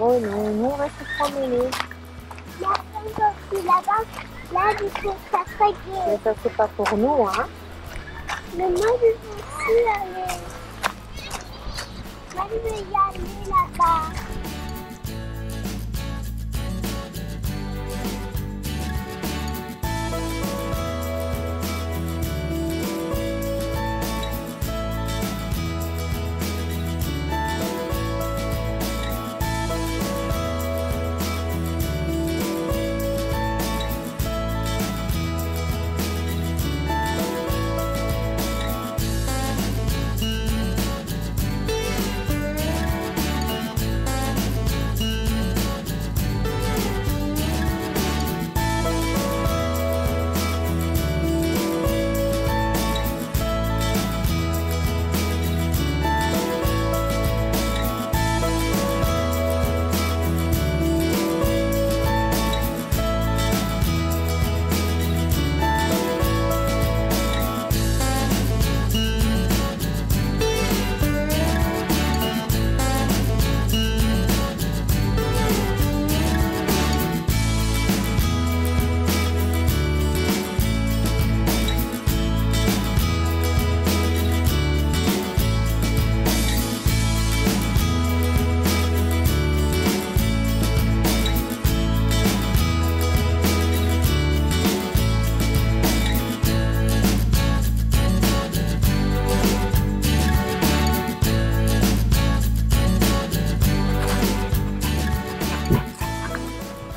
Oh non, nous on va se promener. Il y a plein de là-bas. Là, du coup, ça serait gai. Mais ça c'est pas pour nous, hein. Mais moi, je veux aussi aller. Moi, je veux y aller là-bas.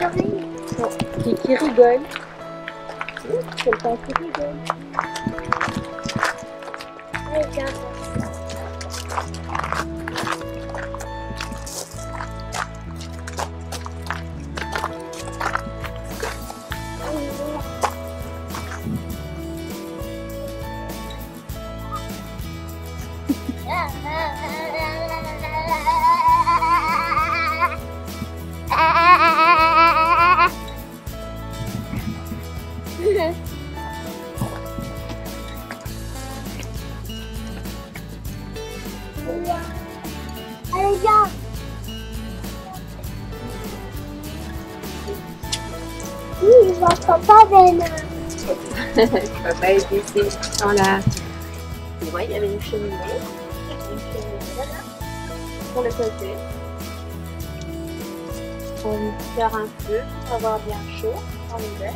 Qui Qui, rigole. Quelqu'un qui rigole. Regarde. Allez, viens. Oui, je m'entends pas, Ben. Papa est ici, dans la... Tu vois, il y avait une cheminée. Une cheminée là-bas, sur le côté. On va faire un feu pour avoir bien chaud en hiver.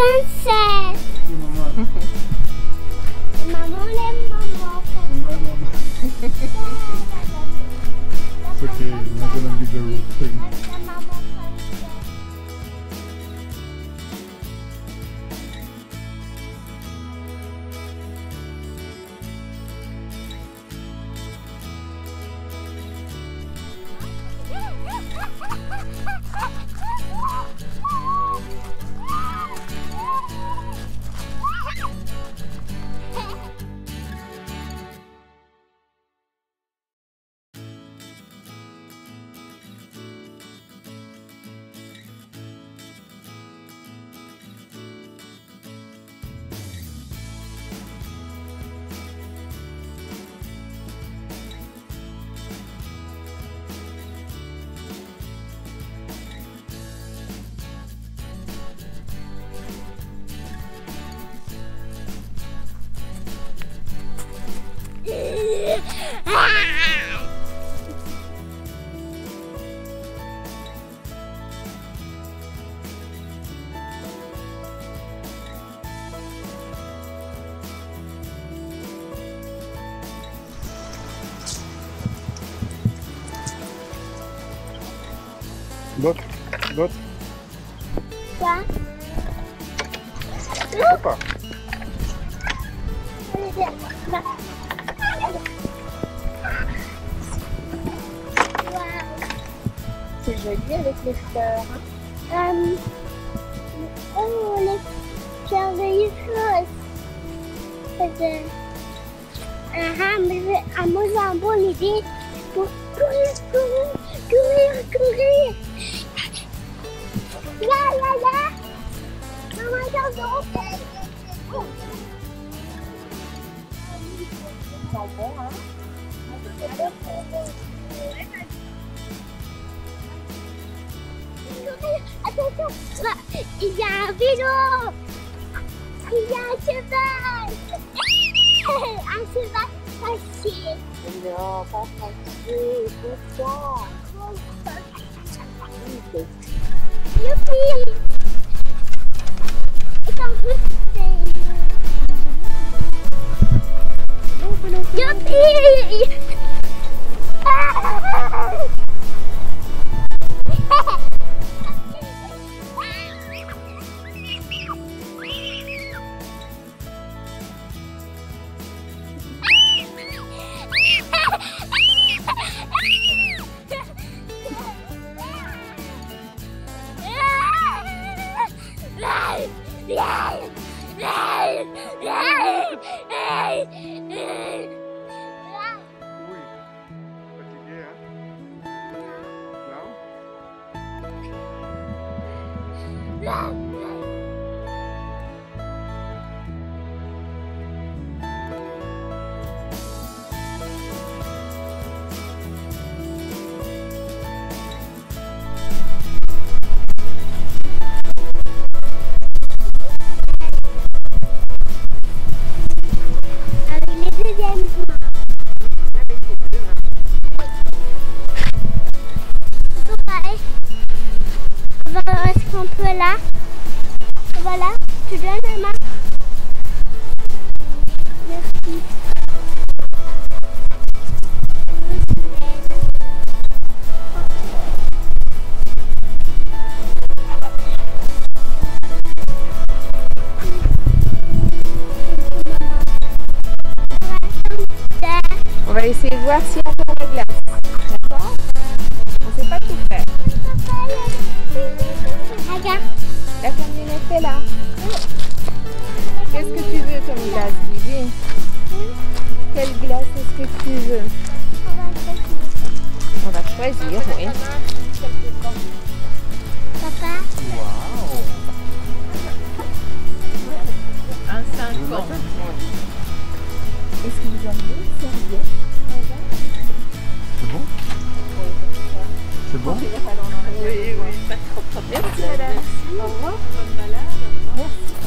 princess. D'autres Quoi? Sais pas. C'est joli avec les fleurs. hein. Euh, oh, les choses. C'est Ah, ah, mais à moi, j'ai un bon idée pour courir, courir, courir, courir. Là, là, là. Maman, j'en veux. Ils sont bons, hein Attention, là, il y a un vélo. Il y a un cheval. Un Avec qu'on peut là Voilà, tu donnes la main Merci. On va essayer de voir si Au revoir. Bonne balade. Merci.